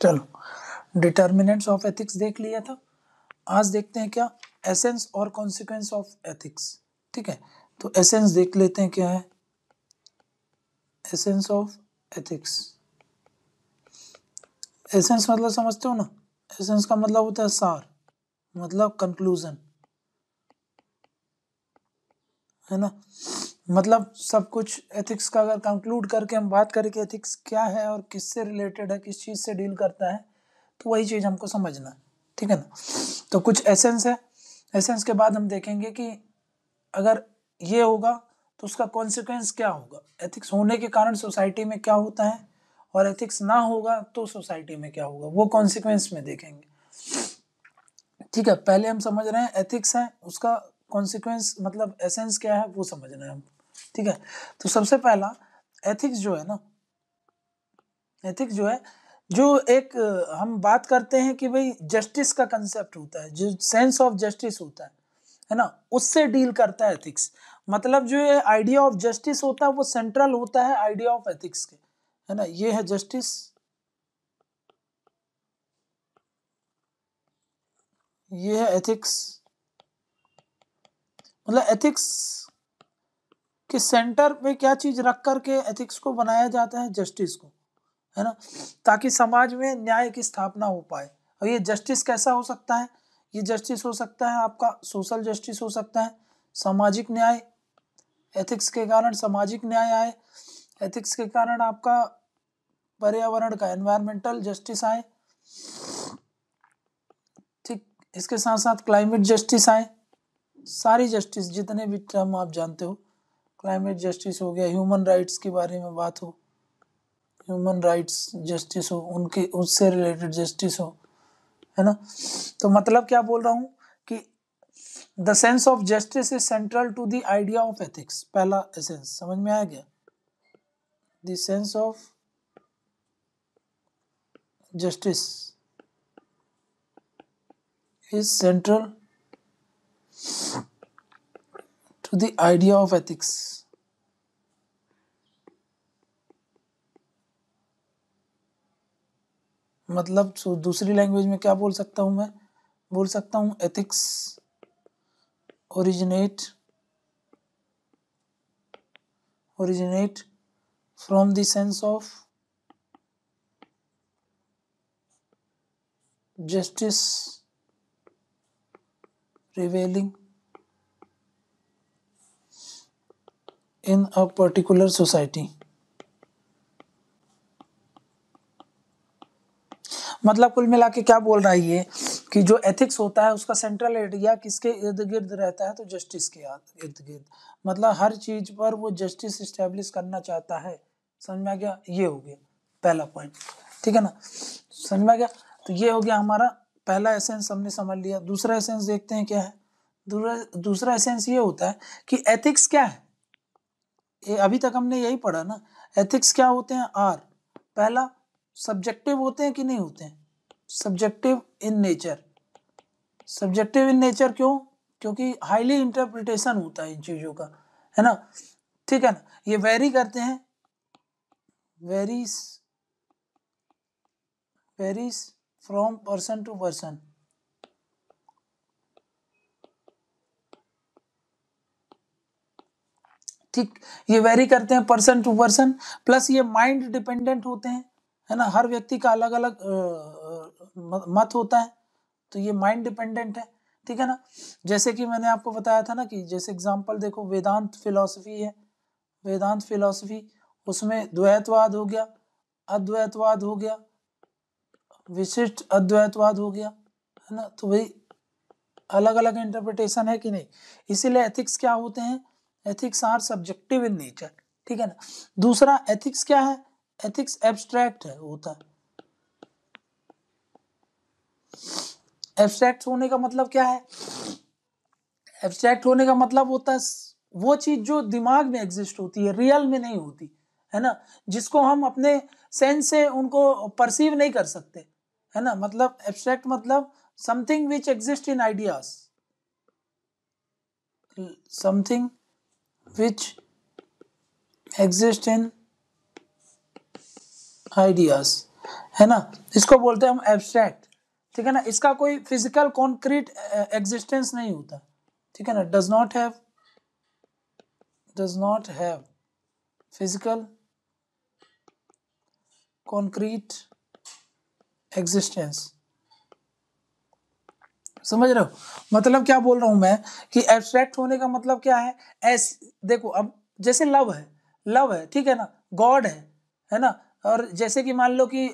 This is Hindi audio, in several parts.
चलो डिटर्मिनेंट्स ऑफ़ एथिक्स देख लिया था। आज देखते हैं क्या? एसेंस और कॉन्सिक्वेंस ऑफ़ एथिक्स ठीक है? तो एसेंस देख लेते हैं क्या है? एसेंस ऑफ़ एथिक्स एसेंस मतलब समझते हो ना? एसेंस का मतलब होता है सार मतलब कंक्लूजन है ना? मतलब सब कुछ एथिक्स का अगर कंक्लूड करके हम बात करें कि एथिक्स क्या है और किससे रिलेटेड है, किस चीज़ से डील करता है तो वही चीज़ हमको समझना ठीक है ना? तो कुछ एसेंस है। एसेंस के बाद हम देखेंगे कि अगर ये होगा तो उसका कॉन्सिक्वेंस क्या होगा? एथिक्स होने के कारण सोसाइटी में क्या होता है और एथिक्स ना होगा तो सोसाइटी में क्या होगा? वो कॉन्सिक्वेंस में देखेंगे। ठीक है, पहले हम समझ रहे हैं एथिक्स है, उसका कॉन्सिक्वेंस मतलब एसेंस क्या है वो समझना है हम ठीक है? तो सबसे पहला एथिक्स जो है ना एथिक्स जो है, जो एक, हम बात करते हैं कि भाई जस्टिस का कंसेप्ट होता है, जो सेंस ऑफ़ जस्टिस होता है है ना? उससे डील करता है एथिक्स मतलब जो ये आइडिया ऑफ़ जस्टिस होता है, वो सेंट्रल होता है आइडिया ऑफ़ एथिक्स के, है ना? ये है जस्टिस ये है एथिक्स मतलब एथिक्स के सेंटर पे क्या चीज़ रख करके एथिक्स को बनाया जाता है? जस्टिस को, है ना? ताकि समाज में न्याय की स्थापना हो पाए। और ये जस्टिस कैसा हो सकता है? ये जस्टिस हो सकता है, आपका सोशल जस्टिस हो सकता है। सामाजिक न्याय एथिक्स के कारण सामाजिक न्याय आए। एथिक्स के कारण आपका पर्यावरण का एनवायरमेंटल जस्टिस आए। ठीक, इसके साथ साथ क्लाइमेट जस्टिस आए। सारी जस्टिस जितने भी टर्म आप जानते हो क्लाइमेट जस्टिस हो गया, ह्यूमन राइट्स के बारे में बात हो, ह्यूमन राइट्स जस्टिस हो, उनके, उससे रिलेटेड जस्टिस हो, है ना? तो मतलब क्या बोल रहा हूँ कि the sense of justice is central to the idea of ethics, पहला एसेंस समझ में आया गया? The sense of justice is central to the idea of ethics. मतलब दूसरी लैंग्वेज में क्या बोल सकता हूँ मैं बोल सकता हूँ ethics originate originate from the sense of justice prevailing in a particular society. मतलब कुल मिला के क्या बोल रहा है ये? कि जो एथिक्स होता है, उसका सेंट्रल एरिया किसके इर्द गिर्द रहता है तो जस्टिस के इर्द गिर्द। मतलब हर चीज़ पर वो जस्टिस स्टेब्लिश करना चाहता है। समझ में आ गया? ये हो गया पहला पॉइंट ठीक है ना? समझ में आ गया? तो ये हो गया हमारा पहला एसेंस हमने समझ लिया। दूसरा एसेंस देखते हैं क्या है? दूसरा दूसरा एसेंस ये होता है कि एथिक्स क्या है? अभी तक हमने यही पढ़ा ना एथिक्स क्या होते हैं? आर पहला सब्जेक्टिव होते हैं कि नहीं होते हैं? Subjective in nature subjective in nature क्यों? क्योंकि हाईली इंटरप्रिटेशन होता है इन चीज़ों का, है ना? ठीक है ना? ये वेरी करते हैं। Varies varies from person to person ठीक, ये वेरी करते हैं पर्सन टू पर्सन प्लस ये माइंड डिपेंडेंट होते हैं, है ना? हर व्यक्ति का अलग अलग मत होता है तो ये माइंड डिपेंडेंट है, ठीक है ना? जैसे कि मैंने आपको बताया था ना कि जैसे एग्जांपल देखो, वेदांत फिलॉसफी है, वेदांत फिलॉसफी उसमें द्वैतवाद हो गया, अद्वैतवाद हो गया, विशिष्ट अद्वैतवाद हो गया, है ना? तो भाई अलग अलग इंटरप्रिटेशन है कि नहीं? इसीलिए एथिक्स क्या होते हैं? Ethics are subjective in nature ठीक है ना? दूसरा एथिक्स क्या है? एथिक्स एब्स्ट्रैक्ट है, होता है। एब्स्ट्रैक्ट होने का मतलब क्या है? एब्स्ट्रैक्ट होने का मतलब होता है, वो चीज़ जो दिमाग में एग्जिस्ट होती है रियल में नहीं होती, है ना? जिसको हम अपने सेंस से उनको परसीव नहीं कर सकते, है ना? मतलब एब्स्ट्रैक्ट मतलब something which exist in ideas something which exist in ideas, है ना? इसको बोलते हैं हम एब्स्ट्रैक्ट ठीक है ना? इसका कोई फ़िज़िकल कॉन्क्रीट एग्जिस्टेंस नहीं होता, ठीक है ना? Does not have does not have physical concrete existence समझ रहे हो? मतलब क्या बोल रहा हूँ मैं कि एब्स्ट्रैक्ट होने का मतलब क्या है? एस देखो, अब जैसे लव है लव है, ठीक है ना? गॉड है है ना? और जैसे कि मान लो कि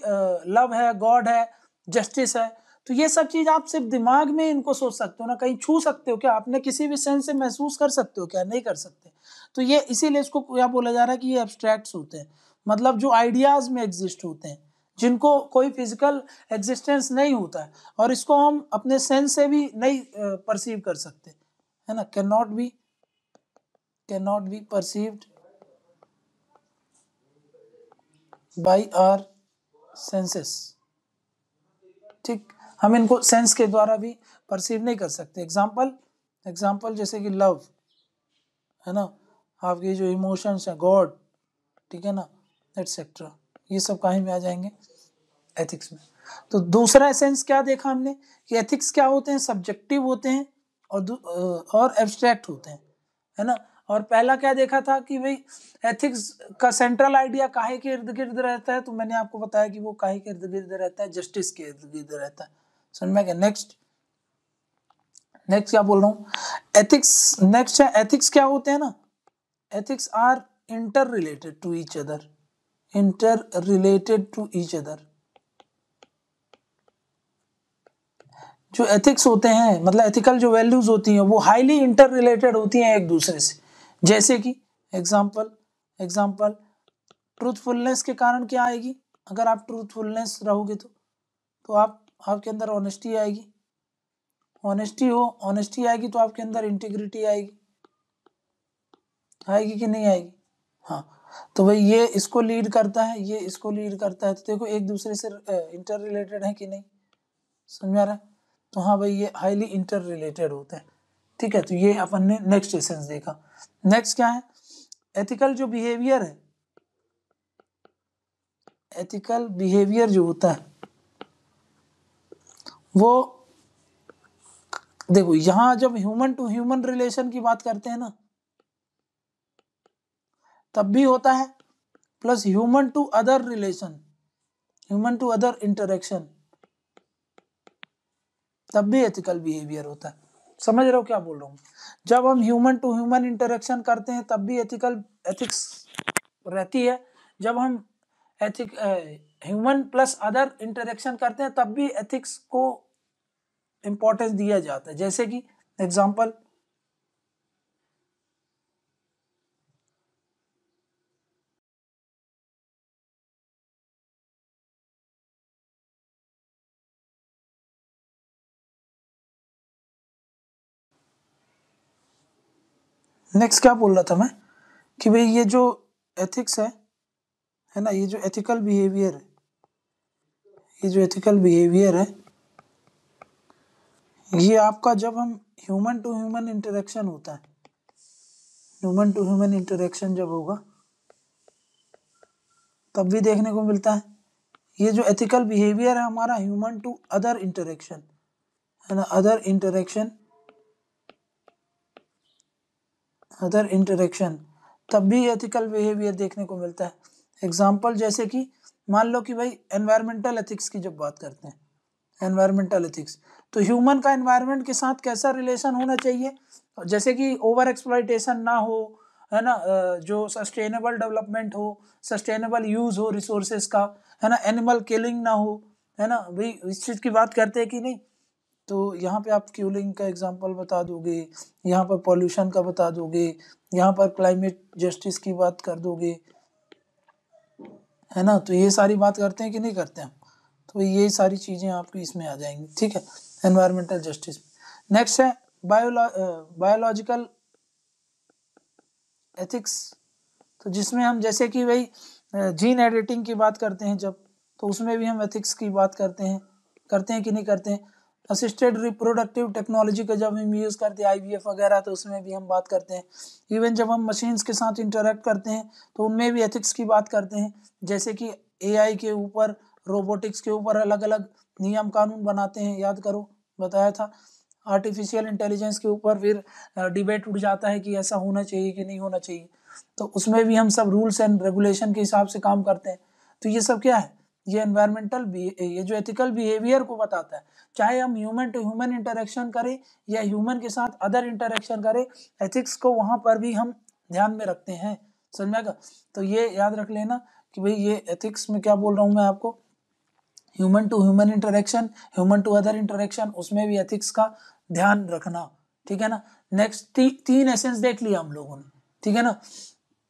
लव है गॉड है जस्टिस है तो ये सब चीज़ आप सिर्फ़ दिमाग में इनको सोच सकते हो ना? कहीं छू सकते हो क्या? आपने किसी भी सेंस से महसूस कर सकते हो क्या? नहीं कर सकते। तो ये इसीलिए इसको क्या बोला जा रहा है कि ये एब्स्ट्रैक्ट्स होते हैं। मतलब जो आइडियाज़ में एग्जिस्ट होते हैं। जिनको कोई फ़िज़िकल एग्जिस्टेंस नहीं होता है, और इसको हम अपने सेंस से भी नहीं परसीव कर सकते, है ना? Can not be can not be perceived by our senses ठीक? हम इनको सेंस के द्वारा भी परसीव नहीं कर सकते। एग्ज़ाम्पल एग्ज़ाम्पल जैसे कि लव है ना? आपके जो इमोशंस हैं गॉड ठीक है ना? एटसेट्रा ये सब कहीं में आ जाएँगे? एथिक्स में। तो दूसरा एसेंस क्या देखा हमने? कि एथिक्स क्या होते हैं? सब्जेक्टिव होते हैं और और एब्स्ट्रैक्ट होते हैं। है ना? और पहला क्या देखा था कि भाई एथिक्स का सेंट्रल आइडिया काहे के इर्द गिर्द रहता है? तो मैंने आपको बताया कि वो काहे के इर्द गिर्द रहता है? जस्टिस के इर्द गिर्द रहता है। समझ में नेक्स्ट नेक्स्ट क्या बोल रहा हूँ? एथिक्स नेक्स्ट है एथिक्स क्या होते हैं ना? Ethics are interrelated to each other interrelated to each other जो एथिक्स होते हैं मतलब एथिकल जो वैल्यूज़ होती हैं, वो हाईली इंटर रिलेटेड होती हैं एक दूसरे से। जैसे कि एग्ज़ाम्पल एग्ज़ाम्पल ट्रूथफुलनेस के कारण क्या आएगी? अगर आप ट्रूथफुलनेस रहोगे तो तो आप, आपके अंदर ऑनेस्टी आएगी। ऑनेस्टी हो ऑनेस्टी आएगी तो आपके अंदर इंटीग्रिटी आएगी। आएगी कि नहीं आएगी? हाँ तो भाई ये इसको लीड करता है, ये इसको लीड करता है। तो देखो, एक दूसरे से इंटर रिलेटेड है कि नहीं? समझ आ रहा है? तो हाँ भाई, ये हाईली इंटर रिलेटेड होते हैं। ठीक है तो ये अपन ने नेक्स्ट एसेंस देखा। नेक्स्ट क्या है? एथिकल जो बिहेवियर है एथिकल बिहेवियर जो होता है, वो, देखो, यहाँ जब ह्यूमन टू ह्यूमन रिलेशन की बात करते हैं ना तब भी होता है। Plus human to other relation, human to other interaction, तब भी एथिकल बिहेवियर होता है। समझ रहे हो क्या बोल रहा हूँ? जब हम ह्यूमन टू ह्यूमन इंटरेक्शन करते हैं, तब भी एथिकल, एथिक्स रहती है। जब हम ethic human plus other interaction करते हैं, तब भी एथिक्स को इम्पोर्टेंस दिया जाता है। जैसे कि एग्जांपल नेक्स्ट क्या बोल रहा था मैं? कि भाई ये जो एथिक्स है है ना, ये जो एथिकल बिहेवियर है, ये जो एथिकल बिहेवियर है, ये आपका जब हम ह्यूमन टू ह्यूमन इंटरेक्शन होता है ह्यूमन टू ह्यूमन इंटरेक्शन जब होगा, तब भी देखने को मिलता है। ये जो एथिकल बिहेवियर है हमारा ह्यूमन टू अदर इंटरेक्शन है ना अदर इंटरेक्शन अदर इंटरेक्शन तब भी एथिकल बिहेवियर देखने को मिलता है। एग्ज़ाम्पल जैसे कि, मान लो कि भाई एनवायरमेंटल एथिक्स की जब बात करते हैं एनवायरमेंटल एथिक्स तो ह्यूमन का एनवायरमेंट के साथ कैसा रिलेशन होना चाहिए? जैसे कि ओवर एक्सप्लाइटेशन ना हो, है ना जो सस्टेनेबल डेवलपमेंट हो सस्टेनेबल यूज़ हो रिसोर्सेज का, है ना एनिमल किलिंग ना हो, है ना, भाई इस चीज़ की बात करते हैं कि नहीं तो यहाँ पे आप क्यूलिंग का एग्जांपल बता दोगे, यहाँ पर पॉल्यूशन का बता दोगे, यहाँ पर क्लाइमेट जस्टिस की बात कर दोगे, है ना? तो ये सारी बात करते हैं कि नहीं करते हम? तो ये सारी चीज़ें आपकी इसमें आ जाएँगी, ठीक है? एनवायरमेंटल जस्टिस नेक्स्ट है बायोलॉ बायोलॉजिकल एथिक्स तो जिसमें हम, जैसे कि भाई जीन एडिटिंग की बात करते हैं जब तो उसमें भी हम एथिक्स की बात करते हैं करते हैं कि नहीं करते हैं? असिस्टेड रिप्रोडक्टिव टेक्नोलॉजी का जब हम यूज़ करते हैं आईवीएफ वगैरह तो उसमें भी हम बात करते हैं। इवन जब हम मशीन्स के साथ इंटरेक्ट करते हैं तो उनमें भी एथिक्स की बात करते हैं। जैसे कि एआई के ऊपर रोबोटिक्स के ऊपर अलग अलग नियम कानून बनाते हैं, याद करो, बताया था। आर्टिफिशियल इंटेलिजेंस के ऊपर फिर डिबेट उठ जाता है कि ऐसा होना चाहिए कि नहीं होना चाहिए। तो उसमें भी हम सब रूल्स एंड रेगुलेशन के हिसाब से काम करते हैं। तो ये सब क्या है? ये एनवायरमेंटल ये जो एथिकल बिहेवियर को बताता है। चाहे हम ह्यूमन टू ह्यूमन इंटरेक्शन करें या ह्यूमन के साथ अदर इंटरेक्शन करें एथिक्स को वहाँ पर भी हम ध्यान में रखते हैं। समझ में तो ये याद रख लेना कि भाई ये एथिक्स में क्या बोल रहा हूँ मैं आपको? Human to human interaction human to other interaction उसमें भी एथिक्स का ध्यान रखना। ठीक है ना? नेक्स्ट ती, तीन एसेंस देख लिया हम लोगों ने। ठीक है ना?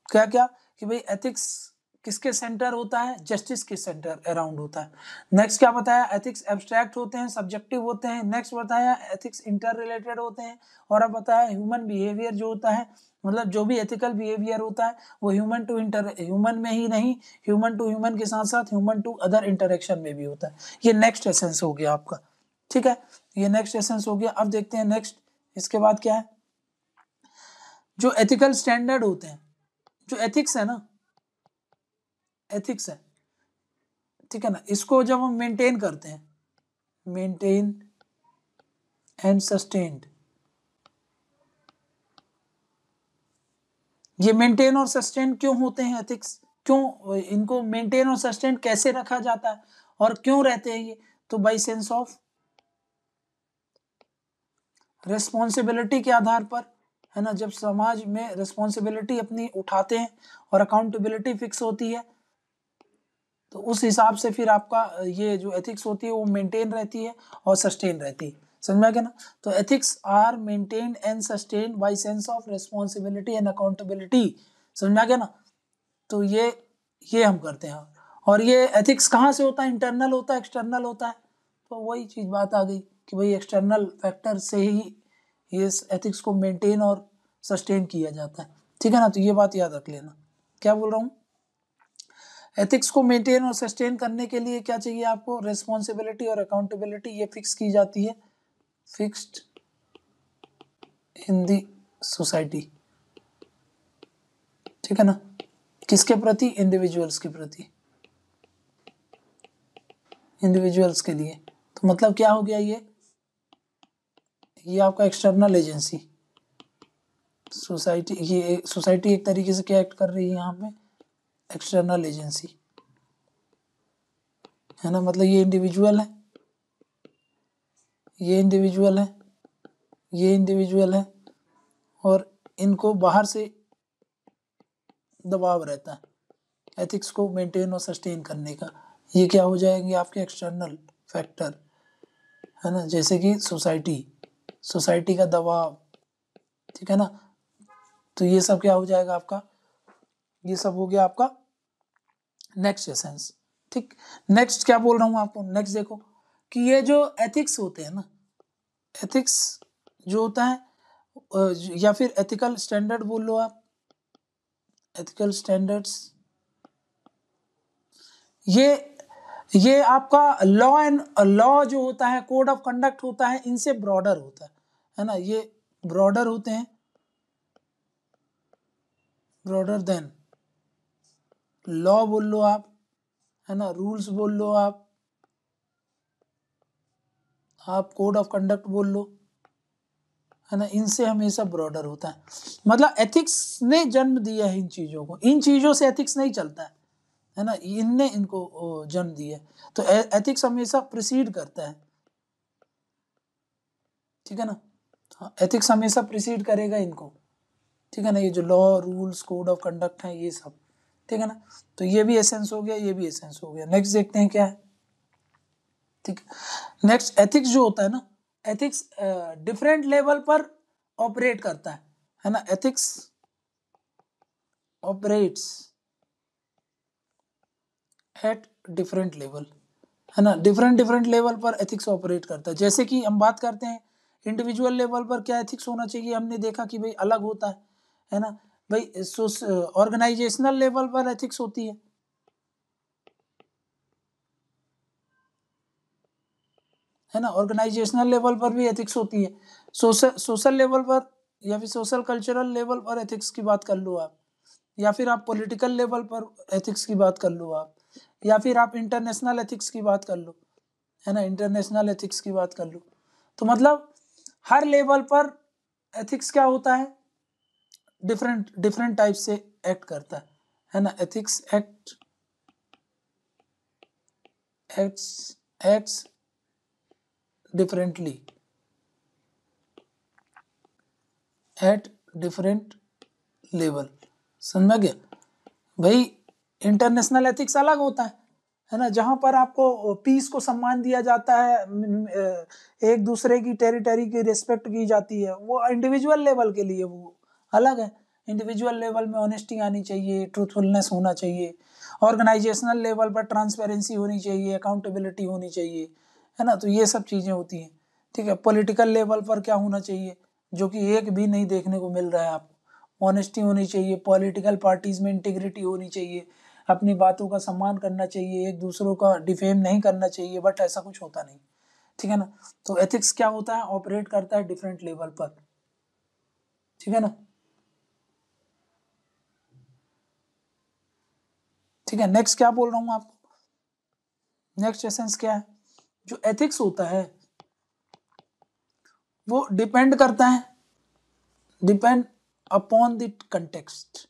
क्या क्या कि भाई एथिक्स किसके सेंटर होता है? जस्टिस के सेंटर अराउंड होता है। नेक्स्ट क्या बताया? एथिक्स एब्स्ट्रैक्ट होते हैं सब्जेक्टिव होते हैं। नेक्स्ट बताया एथिक्स इंटर रिलेटेड होते हैं। और अब बताया ह्यूमन बिहेवियर जो होता है मतलब जो भी एथिकल बिहेवियर होता है, वो ह्यूमन टू इंटर ह्यूमन में ही नहीं ह्यूमन टू ह्यूमन के साथ साथ ह्यूमन टू अदर इंटरेक्शन में भी होता है। ये नेक्स्ट एसेंस हो गया आपका। ठीक है? ये नेक्स्ट एसेंस हो गया। अब देखते हैं नेक्स्ट इसके बाद क्या है? जो एथिकल स्टैंडर्ड होते हैं, जो एथिक्स है ना एथिक्स है। ठीक है ना? इसको जब हम मेंटेन करते हैं मेंटेन एंड सस्टेन्ड ये मेंटेन और सस्टेन क्यों होते हैं एथिक्स क्यों, इनको मेंटेन और सस्टेन कैसे रखा जाता है? और क्यों रहते हैं ये? तो बाई सेंस ऑफ़ रेस्पॉन्सिबिलिटी के आधार पर, है ना? जब समाज में रिस्पॉन्सिबिलिटी अपनी उठाते हैं और अकाउंटेबिलिटी फिक्स होती है तो उस हिसाब से फिर आपका ये जो एथिक्स होती है वो मेंटेन रहती है और सस्टेन रहती है। समझ में आ गया ना? तो ethics are maintain and sustain by sense of responsibility and accountability समझ में आ गया ना? तो ये ये हम करते हैं। और ये एथिक्स कहाँ से होता है? इंटरनल होता है एक्सटर्नल होता है। तो वही चीज़ बात आ गई कि भाई एक्सटर्नल फैक्टर से ही ये एथिक्स को मेंटेन और सस्टेन किया जाता है। ठीक है ना? तो ये बात याद रख लेना। क्या बोल रहा हूँ? एथिक्स को मेंटेन और सस्टेन करने के लिए क्या चाहिए आपको? रिस्पॉन्सिबिलिटी और अकाउंटेबिलिटी ये फिक्स की जाती है। फिक्स्ड इन दी सोसाइटी ठीक है ना? किसके प्रति? इंडिविजुअल्स के प्रति। इंडिविजुअल्स के लिए। तो मतलब क्या हो गया ये? ये आपका एक्सटर्नल एजेंसी सोसाइटी ये सोसाइटी एक तरीके से क्या एक्ट कर रही है यहाँ पे? एक्सटर्नल एजेंसी है ना? मतलब ये इंडिविजुअल है। ये इंडिविजुअल है। ये इंडिविजुअल है। और इनको बाहर से दबाव रहता है। एथिक्स को मेंटेन और सस्टेन करने का। ये क्या हो जाएँगे? आपके एक्सटर्नल फैक्टर है ना? जैसे कि सोसाइटी सोसाइटी का दबाव। ठीक है ना? तो ये सब क्या हो जाएगा आपका? ये सब हो गया आपका नेक्स्ट एसेंस ठीक? नेक्स्ट क्या बोल रहा हूँ आपको? नेक्स्ट देखो कि ये जो एथिक्स होते हैं ना एथिक्स जो होता है या फिर एथिकल स्टैंडर्ड बोल लो आप। एथिकल स्टैंडर्ड्स ये ये आपका लॉ एंड लॉ जो होता है कोड ऑफ़ कंडक्ट होता है, इनसे ब्रॉडर होता है। है ना? ये ब्रॉडर होते हैं। ब्रॉडर देन लॉ बोल लो आप, है ना? रूल्स बोल लो आप आप कोड ऑफ़ कंडक्ट बोल लो, है ना? इनसे हमेशा ब्रॉडर होता है। मतलब एथिक्स ने जन्म दिया है इन चीज़ों को। इन चीज़ों से एथिक्स नहीं चलता है है ना? इनने इनको जन्म दिया है। तो एथिक्स हमेशा प्रिसीड करता है। ठीक है ना? हाँ एथिक्स हमेशा प्रिसीड करेगा इनको। ठीक है ना? ये जो law, rules, code of conduct है, ये सब। ठीक है ना? तो ये भी एसेंस हो गया, ये भी एसेंस हो गया। नेक्स्ट देखते हैं क्या है। ठीक नेक्स्ट एथिक्स जो होता है ना एथिक्स डिफरेंट लेवल पर ऑपरेट करता है। है ना? Ethics operates at different level है ना? डिफरेंट डिफरेंट लेवल पर एथिक्स ऑपरेट करता है। जैसे कि हम बात करते हैं इंडिविजुअल लेवल पर क्या एथिक्स होना चाहिए? हमने देखा कि भाई अलग होता है। है ना? भाई ऑर्गेनाइजेशनल लेवल पर एथिक्स होती है। है ना? ऑर्गेनाइजेशनल लेवल पर भी एथिक्स होती है। सोशल सोशल लेवल पर या फिर सोशल कल्चरल लेवल पर एथिक्स की बात कर लो आप। या फिर आप पॉलिटिकल लेवल पर एथिक्स की बात कर लो आप। या फिर आप इंटरनेशनल एथिक्स की बात कर लो। है ना? इंटरनेशनल एथिक्स की बात कर लो। तो मतलब हर लेवल पर एथिक्स क्या होता है? डिफरेंट डिफरेंट टाइप से एक्ट करता है। है ना? Ethics act acts acts differently at different level समझ में गया? भाई इंटरनेशनल एथिक्स अलग होता है। है ना? जहाँ पर आपको पीस को सम्मान दिया जाता है एक दूसरे की टेरिटरी की रिस्पेक्ट की जाती है, वो इंडिविजुअल लेवल के लिए वो अलग है। इंडिविजुअल लेवल में ऑनेस्टी आनी चाहिए ट्रूथफुलनेस होना चाहिए। ऑर्गेनाइजेशनल लेवल पर ट्रांसपेरेंसी होनी चाहिए अकाउंटेबिलिटी होनी चाहिए, है ना? तो ये सब चीज़ें होती हैं, ठीक है? पॉलिटिकल लेवल पर क्या होना चाहिए, जो कि एक भी नहीं देखने को मिल रहा है आपको। ऑनेस्टी होनी चाहिए पॉलिटिकल पार्टीज़ में इंटीग्रिटी होनी चाहिए, अपनी बातों का सम्मान करना चाहिए, एक दूसरों का डिफेम नहीं करना चाहिए बट ऐसा कुछ होता नहीं, ठीक है ना? तो एथिक्स क्या होता है? ऑपरेट करता है डिफरेंट लेवल पर, ठीक है ना? ठीक है नेक्स्ट क्या बोल रहा हूँ आपको? नेक्स्ट एसेंस क्या है? जो एथिक्स होता है, वो डिपेंड करता है। डिपेंड अपॉन द कंटेक्स्ट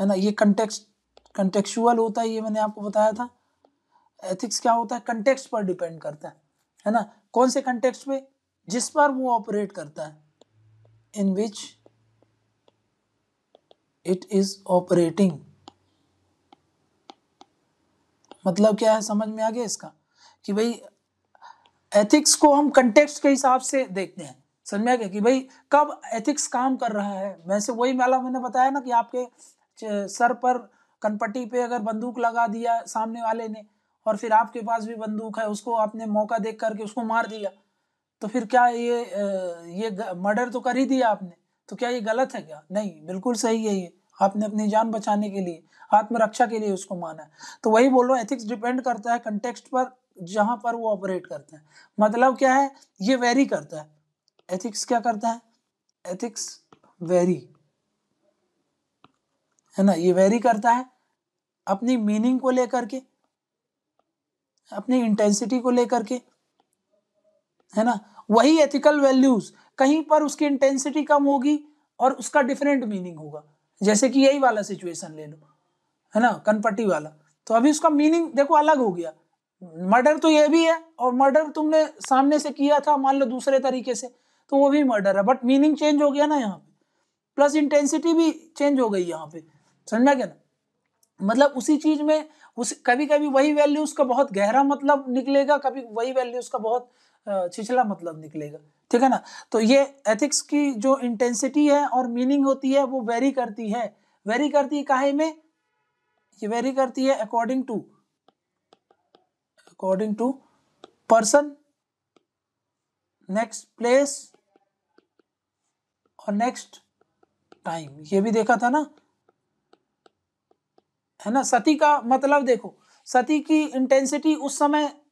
है ना? ये कंटेक्स्ट कंटेक्चुअल होता है, ये मैंने आपको बताया था। एथिक्स क्या होता है? कंटेक्स्ट पर डिपेंड करता है है ना? कौन से कंटेक्स्ट पे? जिस पर वो ऑपरेट करता है in which it is operating मतलब क्या है, समझ में आ गया इसका? कि भाई एथिक्स को हम कंटेक्स्ट के हिसाब से देखते हैं। समझ में आ गया कि भाई, कब एथिक्स काम कर रहा है? वैसे वही वाला मैंने बताया ना कि आपके सर पर कनपट्टी पे अगर बंदूक लगा दिया सामने वाले ने और फिर आपके पास भी बंदूक है, उसको आपने मौका देख करके उसको मार दिया तो फिर क्या ये ये मर्डर तो कर ही दिया आपने? तो क्या ये गलत है क्या? नहीं, बिल्कुल सही है ये। आपने अपनी जान बचाने के लिए, आत्मरक्षा के लिए उसको माना है। तो वही बोल रहा हूँ एथिक्स डिपेंड करता है कंटेक्स्ट पर, जहाँ पर वो ऑपरेट करता है। मतलब क्या है? ये वेरी करता है। एथिक्स क्या करता है? एथिक्स वेरी है ना? ये वेरी करता है अपनी मीनिंग को लेकर के, अपनी इंटेंसिटी को लेकर के। है ना? वही एथिकल वैल्यूज़ कहीं पर उसकी इंटेंसिटी कम होगी और उसका डिफरेंट मीनिंग होगा। जैसे कि यही वाला सिचुएशन ले लो, है ना, कनपट्टी वाला। तो अभी उसका मीनिंग देखो अलग हो गया। मर्डर तो ये भी है, और मर्डर तुमने सामने से किया था, मान लो दूसरे तरीके से तो वो भी मर्डर है। बट मीनिंग चेंज हो गया ना यहाँ पे। प्लस इंटेंसिटी भी चेंज हो गई यहाँ पे। समझा क्या ना? मतलब उसी चीज़ में, उस कभी कभी वही वैल्यू उसका बहुत गहरा मतलब निकलेगा, कभी वही वैल्यू उसका बहुत छिछला मतलब निकलेगा। ठीक है ना? तो ये एथिक्स की जो इंटेंसिटी है और मीनिंग होती है, वो वेरी करती है। वेरी करती है काहे में? ये वेरी करती है according to according to person next place और नेक्स्ट टाइम ये भी देखा था ना? है ना? सती का मतलब देखो, सती की इंटेंसिटी उस समय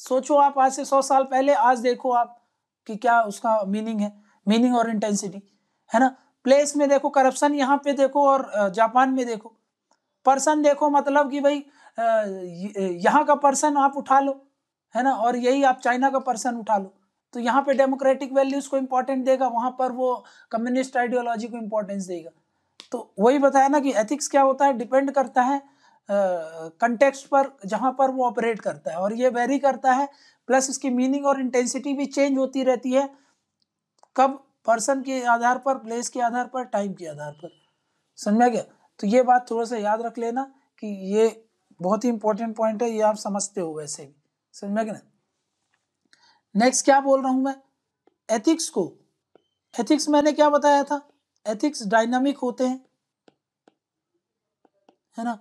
सोचो आप आज से सौ साल पहले, आज देखो आप कि क्या उसका मीनिंग है मीनिंग और इंटेंसिटी है ना? प्लेस में देखो करप्शन यहाँ पे देखो और जापान में देखो। पर्सन देखो मतलब कि भाई यहाँ का पर्सन आप उठा लो, है ना? और यही आप चाइना का पर्सन उठा लो। तो यहाँ पे डेमोक्रेटिक वैल्यूज़ को इम्पोर्टेंट देगा, वहाँ पर वो कम्युनिस्ट आइडियोलॉजी को इम्पोर्टेंस देगा। तो वही बताया ना कि एथिक्स क्या होता है डिपेंड करता है कंटेक्स्ट पर, जहाँ पर वो ऑपरेट करता है। और ये वेरी करता है प्लस इसकी मीनिंग और इंटेंसिटी भी चेंज होती रहती है, कब पर्सन के आधार पर प्लेस के आधार पर टाइम के आधार पर। समझा गया? तो ये बात थोड़ा सा याद रख लेना कि ये बहुत ही इंपॉर्टेंट पॉइंट है, ये आप समझते हो वैसे भी। समझ में ना? नेक्स्ट क्या बोल रहा हूँ मैं? एथिक्स को। एथिक्स मैंने क्या बताया था? एथिक्स डायनामिक होते हैं। है ना?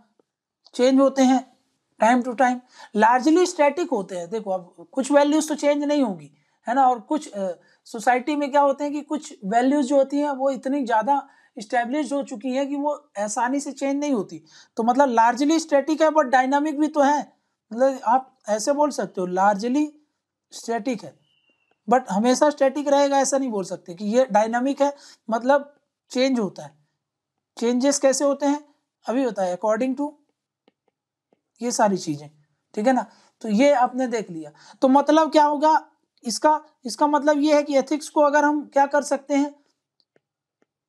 चेंज होते हैं time to time largely static होते हैं। देखो, अब कुछ वैल्यूज़ तो चेंज नहीं होंगी, है ना? और कुछ सोसाइटी में क्या होते हैं कि कुछ वैल्यूज़ जो होती हैं, वो इतनी ज़्यादा इस्टेब्लिश हो चुकी है कि वो आसानी से चेंज नहीं होती। तो मतलब लार्जली स्टैटिक है बट डायनामिक भी तो है। मतलब आप ऐसे बोल सकते हो लार्जली स्टैटिक है। बट हमेशा स्टैटिक रहेगा, ऐसा नहीं बोल सकते कि ये डायनामिक है मतलब चेंज होता है। चेंजेस कैसे होते हैं? अभी होता है अकॉर्डिंग टू ये सारी चीज़ें, ठीक है ना? तो ये आपने देख लिया। तो मतलब क्या होगा? इसका इसका मतलब ये है कि एथिक्स को अगर हम क्या कर सकते हैं?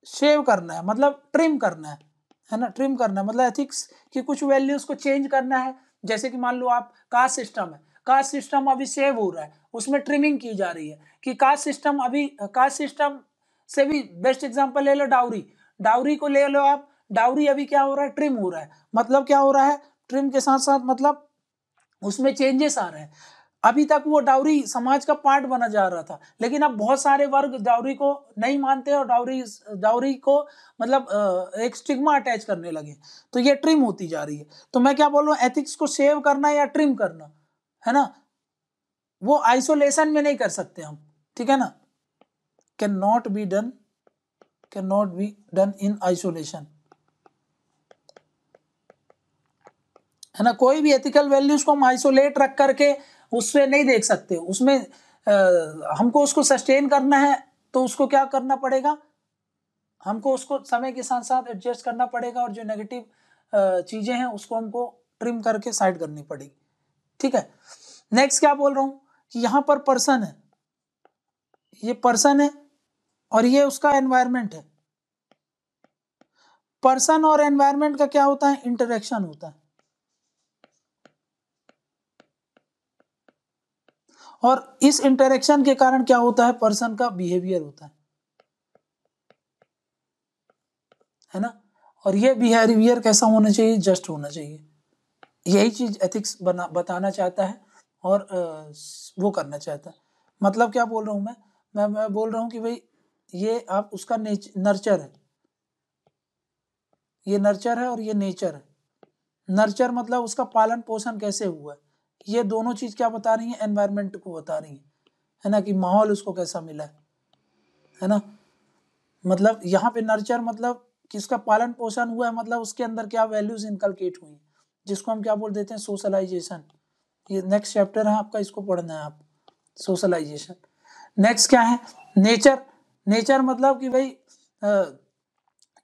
शेव करना है मतलब ट्रिम करना है है ना? ट्रिम करना है मतलब एथिक्स की कुछ वैल्यूज़ को चेंज करना है। जैसे कि मान लो आप कास्ट सिस्टम है। कास्ट सिस्टम अभी सेव हो रहा है। उसमें ट्रिमिंग की जा रही है कि कास्ट सिस्टम अभी कास्ट सिस्टम से भी बेस्ट एग्जांपल ले लो डाउरी डाउरी को ले लो आप। डाउरी अभी क्या हो रहा है? ट्रिम हो रहा है। मतलब क्या हो रहा है? ट्रिम के साथ साथ मतलब उसमें चेंजेस आ रहे हैं। अभी तक वो डाउरी समाज का पार्ट बना जा रहा था, लेकिन अब बहुत सारे वर्ग डाउरी को नहीं मानते और डाउरी डाउरी को मतलब एक स्टिग्मा अटैच करने लगे तो ये ट्रिम होती जा रही है। तो मैं क्या बोल रहा हूँ एथिक्स को सेव करना या ट्रिम करना, है ना? वो आइसोलेशन में नहीं कर सकते हम, ठीक है ना? Can not be done can not be done in isolation है ना? कोई भी एथिकल वैल्यूज़ को हम आइसोलेट रख करके उससे नहीं देख सकते। उसमें आ, हमको उसको सस्टेन करना है तो उसको क्या करना पड़ेगा? हमको उसको समय के साथ साथ एडजस्ट करना पड़ेगा और जो नेगेटिव चीज़ें हैं उसको हमको ट्रिम करके साइड करनी पड़ेगी। ठीक है? नेक्स्ट क्या बोल रहा हूँ? कि यहाँ पर पर्सन है। ये पर्सन है और ये उसका एनवायरमेंट है। पर्सन और एनवायरमेंट का क्या होता है? इंटरेक्शन होता है। और इस इंटरेक्शन के कारण क्या होता है? पर्सन का बिहेवियर होता है। है ना? और ये बिहेवियर कैसा होना चाहिए? जस्ट होना चाहिए। यही चीज़ एथिक्स बना, बताना चाहता है और वो करना चाहता है। मतलब क्या बोल रहा हूँ मैं? मैं मैं बोल रहा हूँ कि भाई, ये आप, उसका नर्चर है। ये नर्चर है और ये नेचर है। नर्चर मतलब उसका पालन पोषण कैसे हुआ है? ये दोनों चीज़ क्या बता रही है? एनवायरमेंट को बता रही है। है ना कि माहौल उसको कैसा मिला है? है ना? मतलब यहाँ पे नर्चर मतलब किसका पालन पोषण हुआ है? मतलब उसके अंदर क्या वैल्यूज़ इनकलकेट हुई जिसको हम क्या बोल देते हैं? सोशलाइजेशन ये नेक्स्ट चैप्टर है आपका इसको पढ़ना है आप। सोशलाइजेशन नेक्स्ट क्या है? नेचर नेचर मतलब कि भाई आ,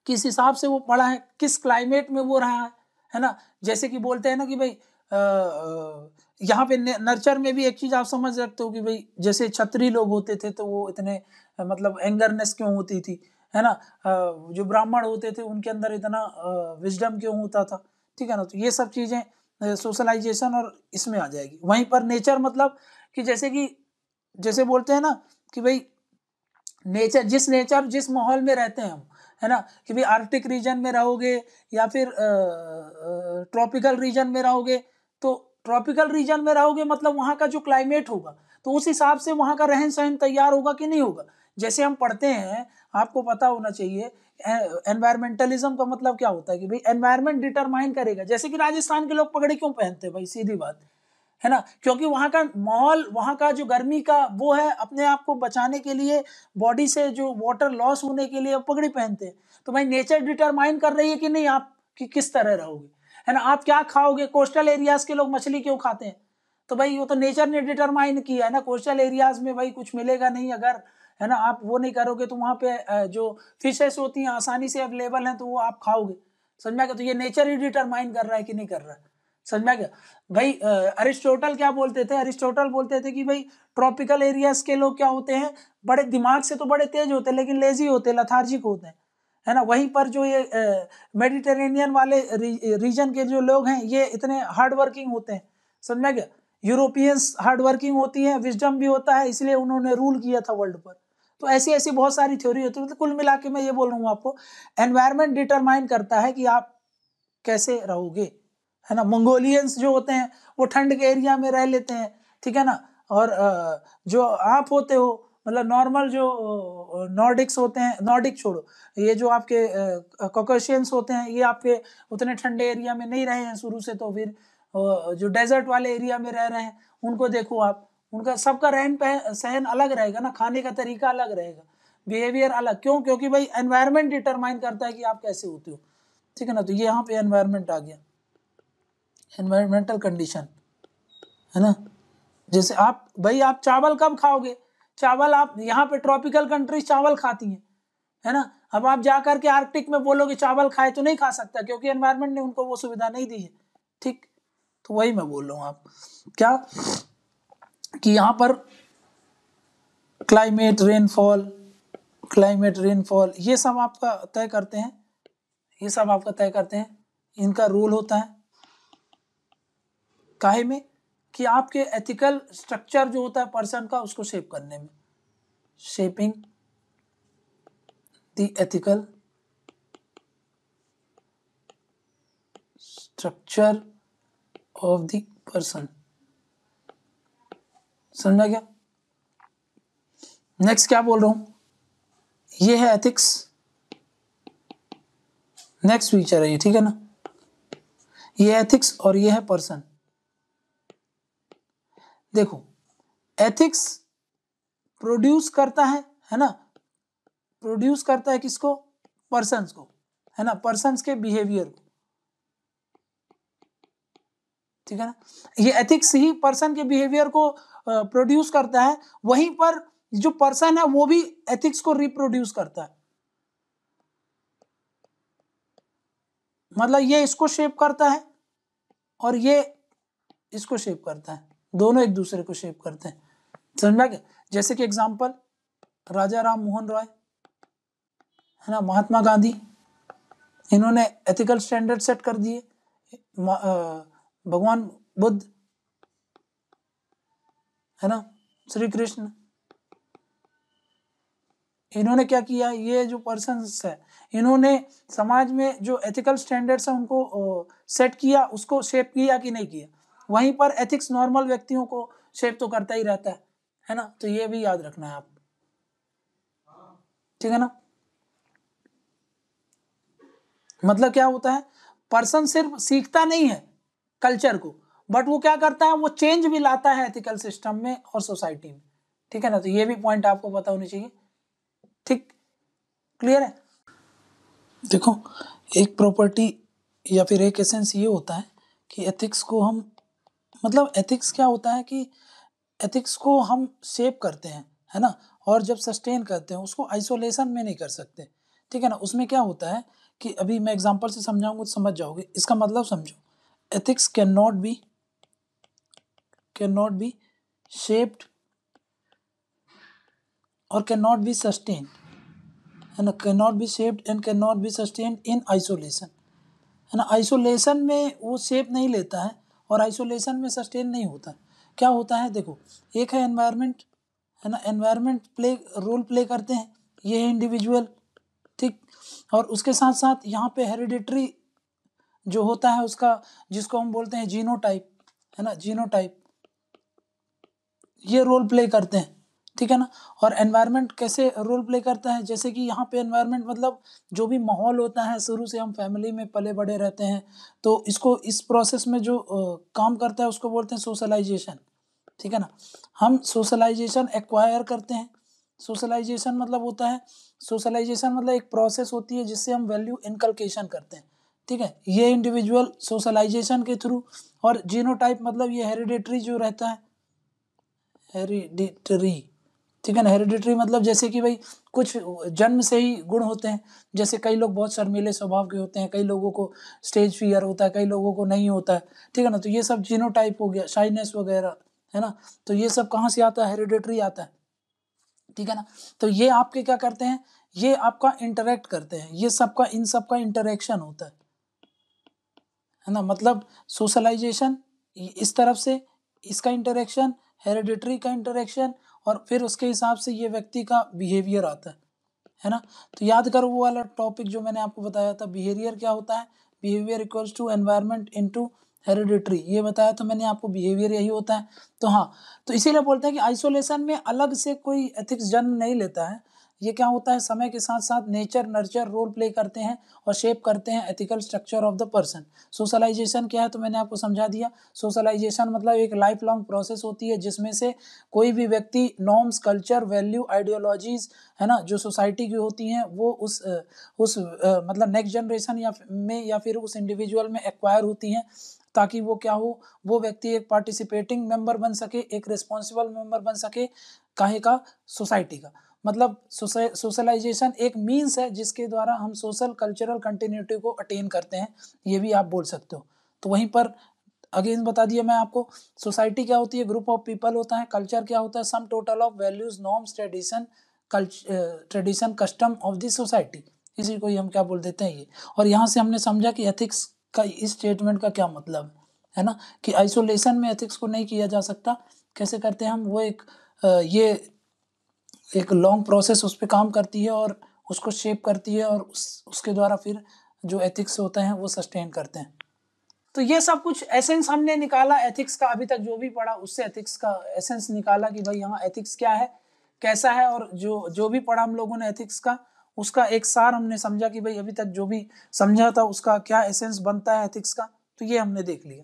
किस हिसाब से वो पढ़ा है? किस क्लाइमेट में वो रहा है? है ना? जैसे कि बोलते हैं ना कि भाई यहाँ पे नर्चर में भी एक चीज़ आप समझ सकते हो कि भाई, जैसे छत्री लोग होते थे तो वो इतने मतलब एंगरनेस क्यों होती थी, है ना? जो ब्राह्मण होते थे उनके अंदर इतना विजडम क्यों होता था? ठीक है ना? तो ये सब चीज़ें सोशलाइजेशन और इसमें आ जाएगी। वहीं पर नेचर मतलब कि जैसे कि, जैसे बोलते हैं ना कि भाई, नेचर, जिस नेचर, जिस माहौल में रहते हैं हम, है ना? कि भाई आर्टिक रीजन में रहोगे या फिर ट्रॉपिकल रीजन में रहोगे तो ट्रॉपिकल रीजन में रहोगे मतलब वहाँ का जो क्लाइमेट होगा तो उस हिसाब से वहाँ का रहन सहन तैयार होगा कि नहीं होगा? जैसे हम पढ़ते हैं, आपको पता होना चाहिए एनवायरमेंटलिज्म का मतलब क्या होता है कि भाई एनवायरमेंट डिटरमाइन करेगा। जैसे कि राजस्थान के लोग पगड़ी क्यों पहनते हैं भाई? सीधी बात, है ना? क्योंकि वहाँ का माहौल, वहाँ का जो गर्मी का वो है, अपने आप को बचाने के लिए बॉडी से जो वाटर लॉस होने के लिए पगड़ी पहनते हैं। तो भाई नेचर डिटरमाइन कर रही है कि नहीं आप कि किस तरह रहोगे? है ना? आप क्या खाओगे? कोस्टल एरियाज़ के लोग मछली क्यों खाते हैं? तो भाई वो तो नेचर ने डिटरमाइन किया है ना? कोस्टल एरियाज़ में भाई कुछ मिलेगा नहीं अगर, है ना? आप वो नहीं करोगे तो वहाँ पे जो फिशेस होती हैं, आसानी से अवेलेबल हैं तो वो आप खाओगे। समझ में आ गया? तो ये नेचर ही डिटरमाइन कर रहा है कि नहीं कर रहा है? समझ में आ गया? भाई अरिस्टोटल क्या बोलते थे? अरिस्टोटल बोलते थे कि भाई ट्रॉपिकल एरियाज़ के लोग क्या होते हैं? बड़े दिमाग से तो बड़े तेज होते हैं, लेकिन लेजी होते हैं लथार्जिक होते हैं। है ना? वहीं पर जो ये मेडिटेरेनियन वाले रीजन के जो लोग हैं, ये इतने हार्ड वर्किंग होते हैं। समझ में यूरोपियंस हार्ड वर्किंग होती है विजडम भी होता है, इसलिए उन्होंने रूल किया था वर्ल्ड पर। तो ऐसी ऐसी बहुत सारी थ्योरी होती है। मतलब कुल मिला के मैं ये बोल रहा हूँ आपको एनवायरमेंट डिटरमाइन करता है कि आप कैसे रहोगे। है ना? मंगोलियंस जो होते हैं, वो ठंड के एरिया में रह लेते हैं, ठीक है ना? और जो आप होते हो मतलब नॉर्मल जो नॉर्डिक्स होते हैं नॉर्डिक छोड़ो। ये जो आपके कॉकेशियंस होते हैं, ये आपके उतने ठंडे एरिया में नहीं रहे हैं शुरू से तो फिर जो डेजर्ट वाले एरिया में रह रहे हैं, उनको देखो आप। उनका सबका रहन पहन सहन अलग रहेगा ना, खाने का तरीका अलग रहेगा। बिहेवियर अलग। क्यों? क्योंकि भाई एनवायरनमेंट डिटरमाइन करता है कि आप कैसे होते हो। ठीक है ना? तो ये यहाँ पे एनवायरनमेंट आ गया। एनवायरमेंटल कंडीशन है ना? जैसे आप, भाई आप चावल कब खाओगे? चावल आप, यहाँ पे ट्रॉपिकल कंट्रीज़ चावल खाती हैं, है ना? अब आप जा करके आर्कटिक में बोलोगे चावल खाए तो नहीं खा सकता, क्योंकि एनवायरमेंट ने उनको वो सुविधा नहीं दी है। ठीक? तो वही मैं बोल रहा हूँ आप। क्या? कि यहाँ पर क्लाइमेट रेनफॉल क्लाइमेट रेनफॉल ये सब आपका तय करते हैं। ये सब आपका तय करते हैं। इनका रोल होता है। काहे में? कि आपके एथिकल स्ट्रक्चर जो होता है पर्सन का, उसको शेप करने में। Shaping the ethical structure of the person समझा गया? नेक्स्ट क्या बोल रहा हूँ? ये है एथिक्स नेक्स्ट फीचर है ये, ठीक है ना? ये एथिक्स और ये है पर्सन देखो एथिक्स प्रोड्यूस करता है है ना? प्रोड्यूस करता है किसको? पर्सन को, है ना? पर्सन के बिहेवियर को। ठीक है ना? ये एथिक्स ही पर्सन के बिहेवियर को प्रोड्यूस करता है। वहीं पर जो पर्सन है, वो भी एथिक्स को रिप्रोड्यूस करता है। मतलब ये इसको शेप करता है और ये इसको शेप करता है। दोनों एक दूसरे को शेप करते हैं। समझ में जैसे कि एग्ज़ाम्पल राजा राम मोहन रॉय, है ना, महात्मा गांधी, इन्होंने एथिकल स्टैंडर्ड सेट कर दिए। भगवान बुद्ध, है ना श्री कृष्ण इन्होंने क्या किया? ये जो पर्सन है, इन्होंने समाज में जो एथिकल स्टैंडर्ड्स है, उनको सेट किया, उसको शेप किया कि नहीं किया? वहीं पर एथिक्स नॉर्मल व्यक्तियों को शेप तो करता ही रहता है है ना? तो ये भी याद रखना है आप। ठीक है ना? मतलब क्या होता है? पर्सन सिर्फ़ सीखता नहीं है कल्चर को बट वो क्या करता है? वो चेंज भी लाता है एथिकल सिस्टम में और सोसाइटी में। ठीक है ना? तो ये भी पॉइंट आपको पता होनी चाहिए। ठीक? क्लियर है? देखो, एक प्रॉपर्टी या फिर एक एसेंस ये होता है कि एथिक्स को हम मतलब एथिक्स क्या होता है कि एथिक्स को हम शेप करते हैं, है ना? और जब सस्टेन करते हैं, उसको आइसोलेशन में नहीं कर सकते, ठीक है ना? उसमें क्या होता है कि अभी मैं एग्जांपल से समझाऊँगा तो समझ जाओगे। इसका मतलब समझो ethics can not be can not be shaped और कैन नॉट बी सस्टेन है ना? Can not be shaped and can not be sustain in isolation है ना? आइसोलेशन में वो शेप नहीं लेता है और आइसोलेशन में सस्टेन नहीं होता। क्या होता है? देखो, एक है एनवायरनमेंट है ना? एनवायरनमेंट प्ले रोल प्ले करते हैं। ये है इंडिविजुअल ठीक? और उसके साथ साथ यहाँ पे हेरिडिटरी जो होता है उसका, जिसको हम बोलते हैं जीनोटाइप है ना? जीनोटाइप ये रोल प्ले करते हैं। ठीक है ना? और एनवायरनमेंट कैसे रोल प्ले करता है? जैसे कि यहाँ पे एनवायरनमेंट मतलब जो भी माहौल होता है, शुरू से हम फैमिली में पले बड़े रहते हैं तो इसको इस प्रोसेस में जो काम करता है, उसको बोलते हैं सोशलाइजेशन ठीक है ना? हम सोशलाइजेशन एक्वायर करते हैं। सोशलाइजेशन मतलब होता है सोशलाइजेशन मतलब एक प्रोसेस होती है, जिससे हम वैल्यू इनकलकेशन करते हैं, ठीक है? ये इंडिविजुअल सोशलाइजेशन के थ्रू और जीनोटाइप मतलब ये हेरिडेटरी जो रहता है हेरिडिटरी ठीक है ना? हेरिडिटरी मतलब जैसे कि भाई कुछ जन्म से ही गुण होते हैं। जैसे कई लोग बहुत शर्मीले स्वभाव के होते हैं, कई लोगों को स्टेज फियर होता है, कई लोगों को नहीं होता है। ठीक है ना? तो ये सब जीनोटाइप हो गया शाइनेस वगैरह, है ना? तो ये सब कहाँ से आता है? हेरिडिटरी आता है। ठीक है ना? तो ये आपके क्या करते हैं? ये आपका इंटरेक्ट करते हैं। ये सबका, इन सब का इंटरेक्शन होता है। है ना? मतलब सोशलाइजेशन इस तरफ़ से इसका इंटरेक्शन हेरिडिटरी का इंटरेक्शन और फिर उसके हिसाब से ये व्यक्ति का बिहेवियर आता है है ना? तो याद करो वो वाला टॉपिक जो मैंने आपको बताया था बिहेवियर क्या होता है? Behaviour equals to environment into heredity ये बताया तो मैंने आपको बिहेवियर यही होता है। तो हाँ तो इसीलिए बोलते हैं कि आइसोलेशन में अलग से कोई एथिक्स जन्म नहीं लेता है। ये क्या होता है? समय के साथ साथ नेचर नर्चर रोल प्ले करते हैं और शेप करते हैं ethical structure of the person socialization क्या है? तो मैंने आपको समझा दिया। सोशलाइजेशन मतलब एक लाइफ लॉन्ग प्रोसेस होती है जिसमें से कोई भी व्यक्ति नॉर्म्स कल्चर वैल्यू आइडियोलॉजीज है ना, जो सोसाइटी की होती हैं, वो उस उस मतलब नेक्स्ट जनरेशन या में या फिर उस इंडिविजुअल में एक्वायर होती हैं ताकि वो क्या हो? वो व्यक्ति एक पार्टिसिपेटिंग मेंबर बन सके, एक रिस्पॉन्सिबल मेंबर बन सके, काहे का? सोसाइटी का। मतलब सोशलाइजेशन एक मीन्स है जिसके द्वारा हम सोशल कल्चरल कंटिन्यूटी को अटेन करते हैं, ये भी आप बोल सकते हो। तो वहीं पर अगेन बता दिया मैं आपको सोसाइटी क्या होती है? ग्रुप ऑफ़ पीपल होता है कल्चर क्या होता है? Sum total of values norms tradition tradition custom of this society इसी को ही हम क्या बोल देते हैं ये। और यहाँ से हमने समझा कि एथिक्स का, इस स्टेटमेंट का क्या मतलब है ना? कि आइसोलेशन में एथिक्स को नहीं किया जा सकता। कैसे करते हैं हम? वो एक ये एक लॉन्ग प्रोसेस उस पर काम करती है और उसको शेप करती है और उस, उसके द्वारा फिर जो एथिक्स होते हैं वो सस्टेन करते हैं। तो ये सब कुछ एसेंस हमने निकाला एथिक्स का अभी तक जो भी पढ़ा, उससे एथिक्स का एसेंस निकाला कि भाई यहाँ एथिक्स क्या है, कैसा है और जो जो भी पढ़ा हम लोगों ने एथिक्स का, उसका एक सार हमने समझा कि भाई अभी तक जो भी समझा था उसका क्या एसेंस बनता है एथिक्स का तो ये हमने देख लिया।